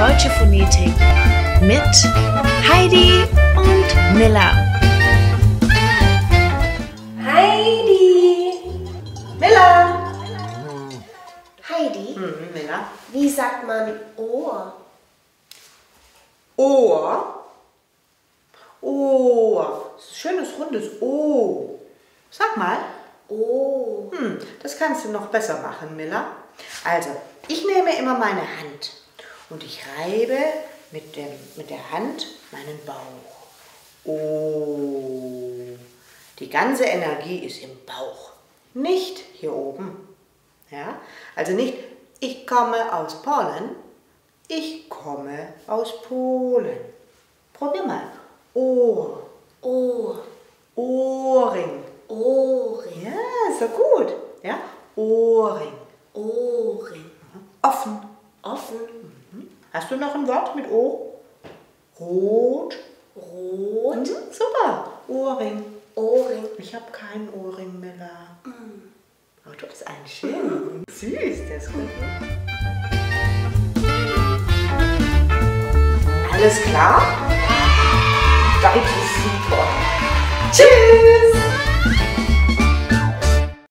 deutsche Phonetik mit Heidi und Miller. Heidi! Miller! Heidi, Hm, Miller. wie sagt man Ohr? Ohr. Ohr. Schönes rundes O. Sag mal. Oh. Hm, das kannst du noch besser machen, Miller. Also, ich nehme immer meine Hand und ich reibe mit, dem, mit der Hand meinen Bauch. Oh. Die ganze Energie ist im Bauch, nicht hier oben. Ja? Also nicht, ich komme aus Polen, ich komme aus Polen. Probier mal. Ohr, Ohr. Ohrring. Ohrring. Ja, doch gut. Ja? Ohrring. Ohrring. Offen. Offen. Hast du noch ein Wort mit O? Rot. Rot. Mhm, super. Ohrring. Ohrring. Ich habe keinen Ohrring, Miller. Aber du hast einen schönen. Süß, der ist gut. Alles klar? Ist super. Tschüss.